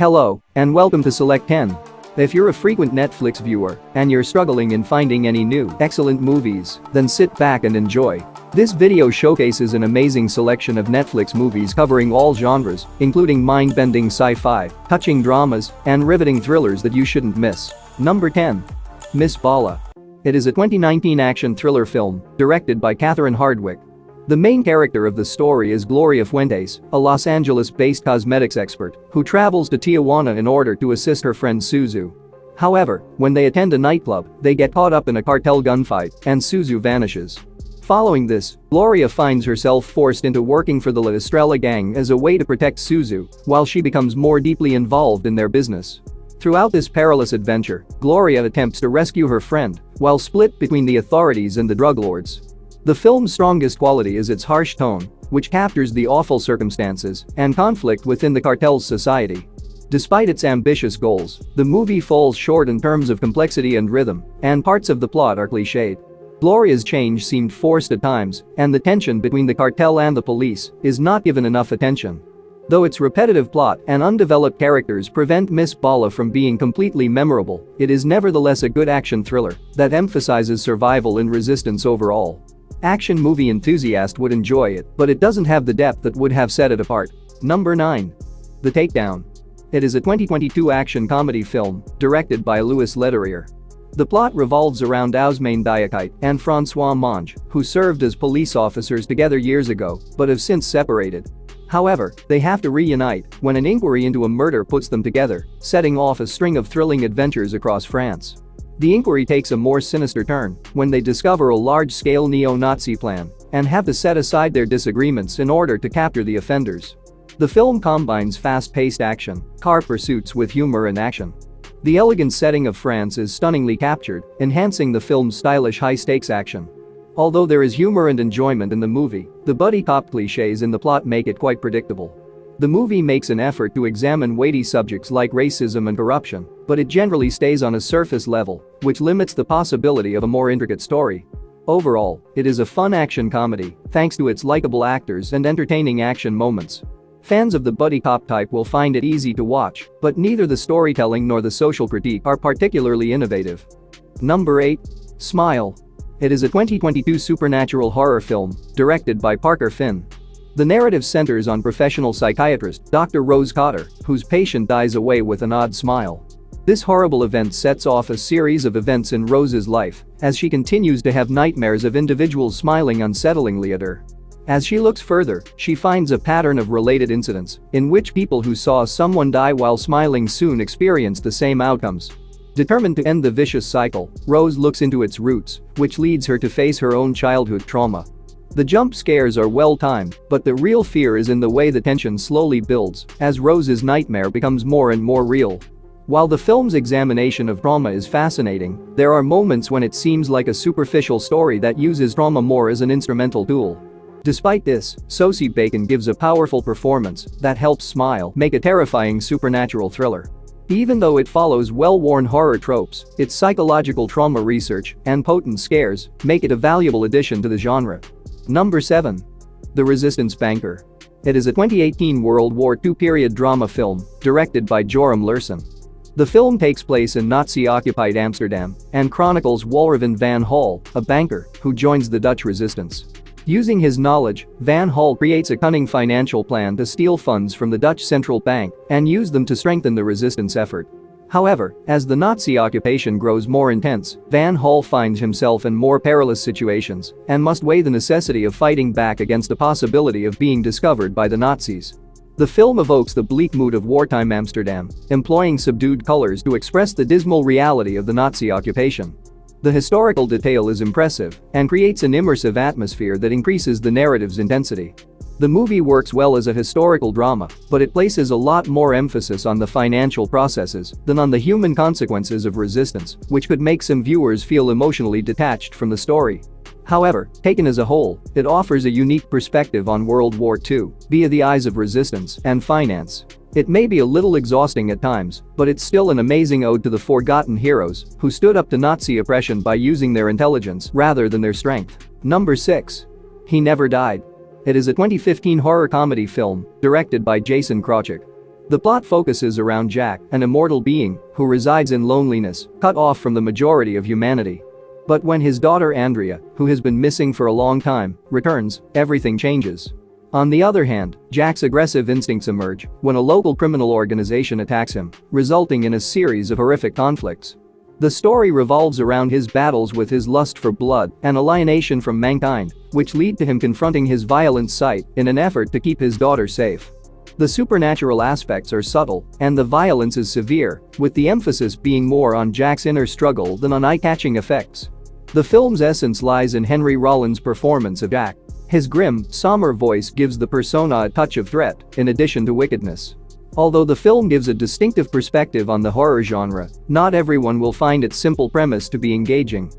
Hello, and welcome to Select 10. If you're a frequent Netflix viewer and you're struggling in finding any new, excellent movies, then sit back and enjoy. This video showcases an amazing selection of Netflix movies covering all genres, including mind-bending sci-fi, touching dramas, and riveting thrillers that you shouldn't miss. Number 10. Miss Bala. It is a 2019 action thriller film directed by Catherine Hardwicke. The main character of the story is Gloria Fuentes, a Los Angeles-based cosmetics expert who travels to Tijuana in order to assist her friend Suzu. However, when they attend a nightclub, they get caught up in a cartel gunfight and Suzu vanishes. Following this, Gloria finds herself forced into working for the La Estrella gang as a way to protect Suzu, while she becomes more deeply involved in their business. Throughout this perilous adventure, Gloria attempts to rescue her friend, while split between the authorities and the drug lords. The film's strongest quality is its harsh tone, which captures the awful circumstances and conflict within the cartel's society. Despite its ambitious goals, the movie falls short in terms of complexity and rhythm, and parts of the plot are cliched. Gloria's change seemed forced at times, and the tension between the cartel and the police is not given enough attention. Though its repetitive plot and undeveloped characters prevent Miss Bala from being completely memorable, it is nevertheless a good action thriller that emphasizes survival and resistance overall. Action movie enthusiast would enjoy it, but it doesn't have the depth that would have set it apart. Number 9. The Takedown. It is a 2022 action comedy film directed by Louis Leterrier. The plot revolves around Ousmane Diakite and Francois Monge, who served as police officers together years ago but have since separated. However, they have to reunite when an inquiry into a murder puts them together, setting off a string of thrilling adventures across France. The inquiry takes a more sinister turn when they discover a large-scale neo-Nazi plan and have to set aside their disagreements in order to capture the offenders. The film combines fast-paced action, car pursuits with humor and action, the elegant setting of France is stunningly captured, enhancing the film's stylish high-stakes action. Although there is humor and enjoyment in the movie, the buddy cop cliches in the plot make it quite predictable. The movie makes an effort to examine weighty subjects like racism and corruption, but it generally stays on a surface level, which limits the possibility of a more intricate story. Overall, it is a fun action comedy, thanks to its likable actors and entertaining action moments. Fans of the buddy cop type will find it easy to watch, but neither the storytelling nor the social critique are particularly innovative. Number 8. Smile. It is a 2022 supernatural horror film, directed by Parker Finn. The narrative centers on professional psychiatrist Dr. Rose Cotter, whose patient dies away with an odd smile. This horrible event sets off a series of events in Rose's life as she continues to have nightmares of individuals smiling unsettlingly at her. As she looks further, she finds a pattern of related incidents in which people who saw someone die while smiling soon experience the same outcomes. Determined to end the vicious cycle, Rose looks into its roots, which leads her to face her own childhood trauma. The jump scares are well timed, but the real fear is in the way the tension slowly builds as Rose's nightmare becomes more and more real. While the film's examination of trauma is fascinating, there are moments when it seems like a superficial story that uses trauma more as an instrumental tool. Despite this, Sosie Bacon gives a powerful performance that helps Smile make a terrifying supernatural thriller. Even though it follows well-worn horror tropes, its psychological trauma research and potent scares make it a valuable addition to the genre. Number 7. The Resistance Banker. It is a 2018 World War II period drama film directed by Joram Lürsen. The film takes place in Nazi-occupied Amsterdam and chronicles Walraven van Hall, a banker who joins the Dutch resistance. Using his knowledge, Van Hall creates a cunning financial plan to steal funds from the Dutch central bank and use them to strengthen the resistance effort. However, as the Nazi occupation grows more intense, Van Hall finds himself in more perilous situations and must weigh the necessity of fighting back against the possibility of being discovered by the Nazis. The film evokes the bleak mood of wartime Amsterdam, employing subdued colors to express the dismal reality of the Nazi occupation. The historical detail is impressive and creates an immersive atmosphere that increases the narrative's intensity. The movie works well as a historical drama, but it places a lot more emphasis on the financial processes than on the human consequences of resistance, which could make some viewers feel emotionally detached from the story. However, taken as a whole, it offers a unique perspective on World War II via the eyes of resistance and finance. It may be a little exhausting at times, but it's still an amazing ode to the forgotten heroes who stood up to Nazi oppression by using their intelligence rather than their strength. Number 6. He Never Died. It is a 2015 horror comedy film directed by Jason Krawczyk. The plot focuses around Jack, an immortal being who resides in loneliness, cut off from the majority of humanity. But when his daughter Andrea, who has been missing for a long time, returns, everything changes. On the other hand, Jack's aggressive instincts emerge when a local criminal organization attacks him, resulting in a series of horrific conflicts. The story revolves around his battles with his lust for blood and alienation from mankind, which lead to him confronting his violent side in an effort to keep his daughter safe. The supernatural aspects are subtle, and the violence is severe, with the emphasis being more on Jack's inner struggle than on eye-catching effects. The film's essence lies in Henry Rollins' performance of Jack, his grim, somber voice gives the persona a touch of threat, in addition to wickedness. Although the film gives a distinctive perspective on the horror genre, not everyone will find its simple premise to be engaging.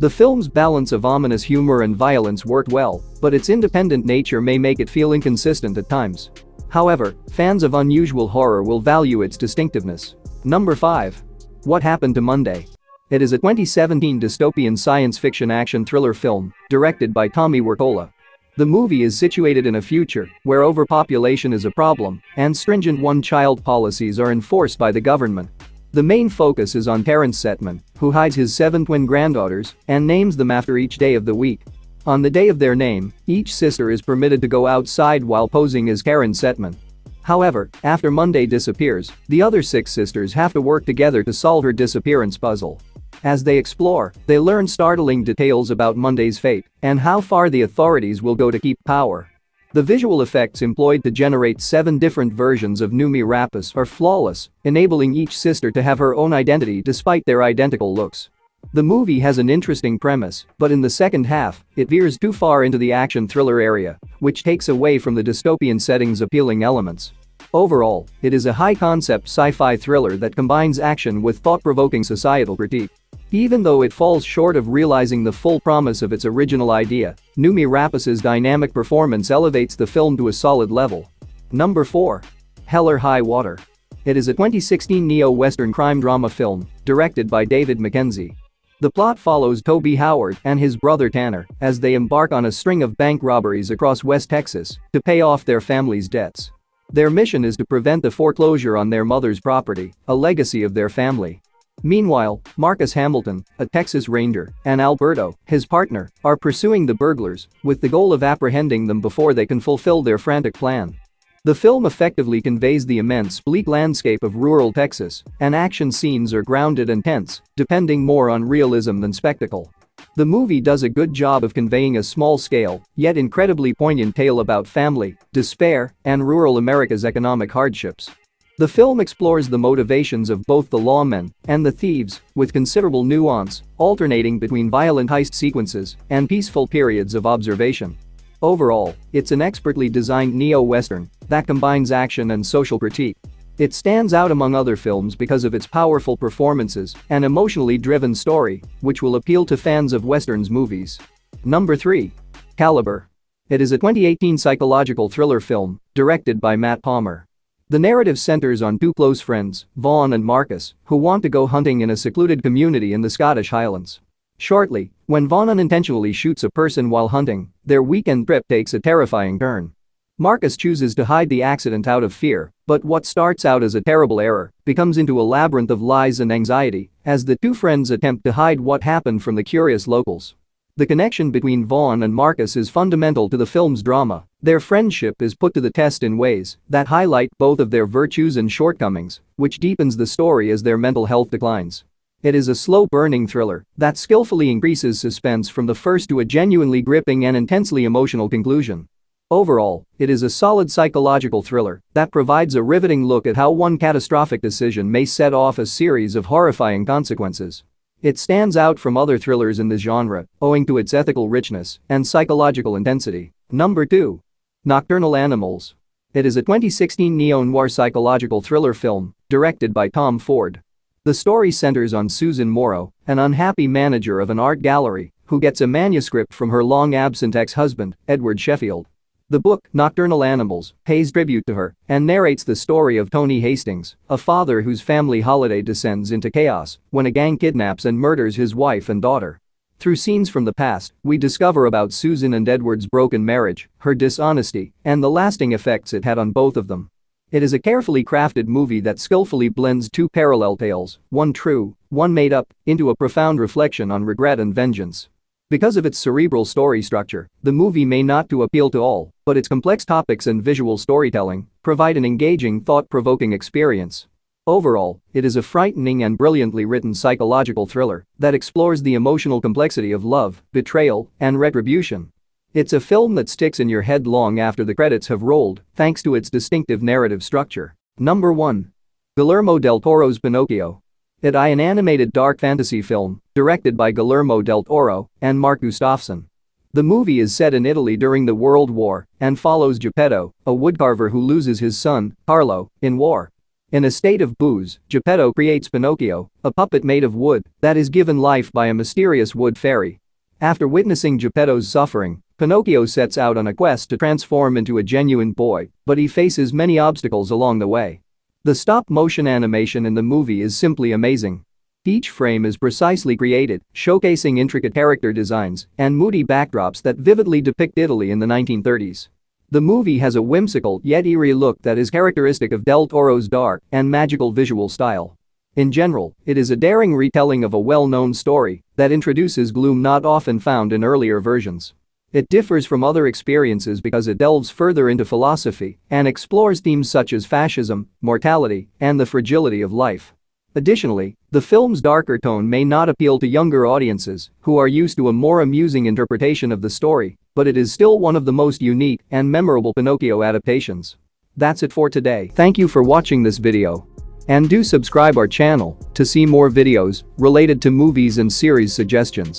The film's balance of ominous humor and violence worked well, but its independent nature may make it feel inconsistent at times. However, fans of unusual horror will value its distinctiveness. Number 5. What Happened to Monday? It is a 2017 dystopian science fiction action thriller film, directed by Tommy Wirkola. The movie is situated in a future where overpopulation is a problem and stringent one-child policies are enforced by the government. The main focus is on Terrence Settman, who hides his seven twin granddaughters and names them after each day of the week. On the day of their name, each sister is permitted to go outside while posing as Karen Settman. However, after Monday disappears, the other six sisters have to work together to solve her disappearance puzzle. As they explore, they learn startling details about Monday's fate and how far the authorities will go to keep power. The visual effects employed to generate seven different versions of Noomi Rapace are flawless, enabling each sister to have her own identity despite their identical looks. The movie has an interesting premise, but in the second half, it veers too far into the action thriller area, which takes away from the dystopian setting's appealing elements. Overall, it is a high-concept sci-fi thriller that combines action with thought-provoking societal critique. Even though it falls short of realizing the full promise of its original idea, Noomi Rapace's dynamic performance elevates the film to a solid level. Number 4. Hell or High Water. It is a 2016 neo-western crime drama film, directed by David Mackenzie. The plot follows Toby Howard and his brother Tanner as they embark on a string of bank robberies across West Texas to pay off their family's debts. Their mission is to prevent the foreclosure on their mother's property, a legacy of their family. Meanwhile, Marcus Hamilton, a Texas Ranger, and Alberto, his partner, are pursuing the burglars with the goal of apprehending them before they can fulfill their frantic plan. The film effectively conveys the immense bleak landscape of rural Texas, and action scenes are grounded and tense, depending more on realism than spectacle. The movie does a good job of conveying a small-scale, yet incredibly poignant tale about family, despair, and rural America's economic hardships. The film explores the motivations of both the lawmen and the thieves with considerable nuance, alternating between violent heist sequences and peaceful periods of observation. Overall, it's an expertly designed neo-western that combines action and social critique. It stands out among other films because of its powerful performances and emotionally driven story, which will appeal to fans of westerns movies. Number 3. Calibre. It is a 2018 psychological thriller film, directed by Matt Palmer. The narrative centers on two close friends, Vaughn and Marcus, who want to go hunting in a secluded community in the Scottish Highlands. Shortly, when Vaughn unintentionally shoots a person while hunting, their weekend trip takes a terrifying turn. Marcus chooses to hide the accident out of fear, but what starts out as a terrible error becomes into a labyrinth of lies and anxiety as the two friends attempt to hide what happened from the curious locals. The connection between Vaughn and Marcus is fundamental to the film's drama. Their friendship is put to the test in ways that highlight both of their virtues and shortcomings, which deepens the story as their mental health declines. It is a slow-burning thriller that skillfully increases suspense from the first to a genuinely gripping and intensely emotional conclusion. Overall, it is a solid psychological thriller that provides a riveting look at how one catastrophic decision may set off a series of horrifying consequences. It stands out from other thrillers in the genre, owing to its ethical richness and psychological intensity. Number 2. Nocturnal Animals. It is a 2016 neo-noir psychological thriller film, directed by Tom Ford. The story centers on Susan Morrow, an unhappy manager of an art gallery, who gets a manuscript from her long-absent ex-husband, Edward Sheffield. The book, Nocturnal Animals, pays tribute to her and narrates the story of Tony Hastings, a father whose family holiday descends into chaos when a gang kidnaps and murders his wife and daughter. Through scenes from the past, we discover about Susan and Edward's broken marriage, her dishonesty, and the lasting effects it had on both of them. It is a carefully crafted movie that skillfully blends two parallel tales, one true, one made up, into a profound reflection on regret and vengeance. Because of its cerebral story structure, the movie may not to appeal to all, but its complex topics and visual storytelling provide an engaging thought-provoking experience. Overall, it is a frightening and brilliantly written psychological thriller that explores the emotional complexity of love, betrayal, and retribution. It's a film that sticks in your head long after the credits have rolled, thanks to its distinctive narrative structure. Number 1. Guillermo del Toro's Pinocchio. It I an animated dark fantasy film, directed by Guillermo del Toro and Mark Gustafson. The movie is set in Italy during the World War and follows Geppetto, a woodcarver who loses his son, Carlo, in war. In a state of booze, Geppetto creates Pinocchio, a puppet made of wood that is given life by a mysterious wood fairy. After witnessing Geppetto's suffering, Pinocchio sets out on a quest to transform into a genuine boy, but he faces many obstacles along the way. The stop-motion animation in the movie is simply amazing. Each frame is precisely created, showcasing intricate character designs and moody backdrops that vividly depict Italy in the 1930s. The movie has a whimsical yet eerie look that is characteristic of Del Toro's dark and magical visual style. In general, it is a daring retelling of a well-known story that introduces gloom not often found in earlier versions. It differs from other experiences because it delves further into philosophy and explores themes such as fascism, mortality, and the fragility of life. Additionally, the film's darker tone may not appeal to younger audiences who are used to a more amusing interpretation of the story, but it is still one of the most unique and memorable Pinocchio adaptations. That's it for today. Thank you for watching this video. And do subscribe our channel to see more videos related to movies and series suggestions.